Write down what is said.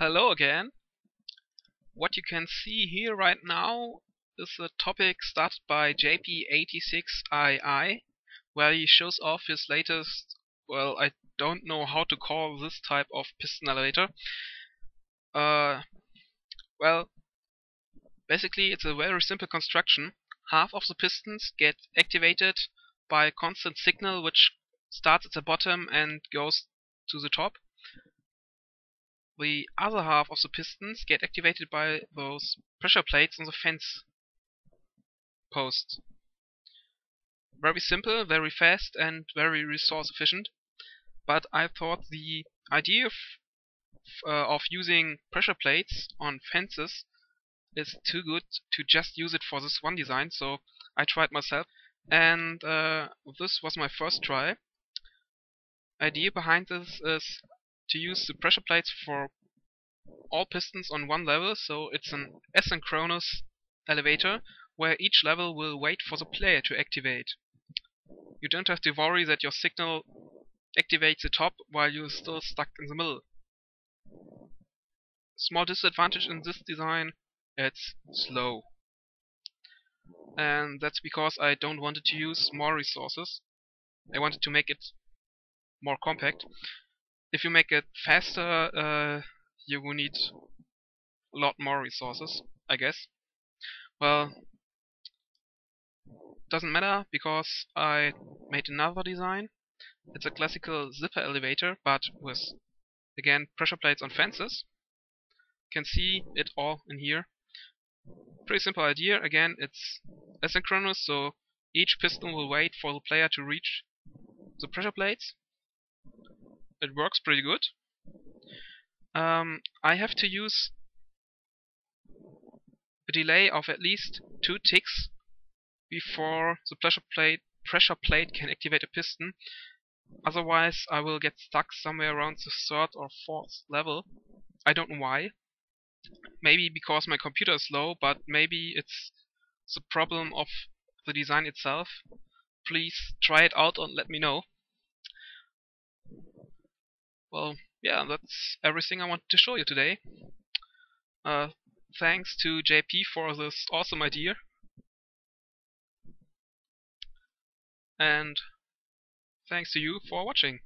Hello again. What you can see here right now is a topic started by JP86II, where he shows off his latest, well, I don't know how to call this type of piston elevator. Uh, well, basically it's a very simple construction. Half of the pistons get activated by a constant signal which starts at the bottom and goes to the top the other half of the pistons get activated by those pressure plates on the fence post. Very simple, very fast and very resource efficient. But I thought the idea of, uh, of using pressure plates on fences is too good to just use it for this one design, so I tried myself. And uh, this was my first try. Idea behind this is to use the pressure plates for all pistons on one level, so it's an asynchronous elevator where each level will wait for the player to activate. You don't have to worry that your signal activates the top while you're still stuck in the middle. Small disadvantage in this design, it's slow. And that's because I don't want to use more resources. I wanted to make it more compact if you make it faster, uh, you will need a lot more resources, I guess. Well, doesn't matter because I made another design. It's a classical zipper elevator, but with again pressure plates on fences. You can see it all in here. Pretty simple idea. Again, it's asynchronous, so each piston will wait for the player to reach the pressure plates it works pretty good. Um, I have to use a delay of at least two ticks before the pressure plate pressure plate can activate a piston. Otherwise, I will get stuck somewhere around the third or fourth level. I don't know why. Maybe because my computer is slow, but maybe it's the problem of the design itself. Please try it out and let me know well, yeah, that's everything I wanted to show you today. Uh, thanks to JP for this awesome idea. And thanks to you for watching.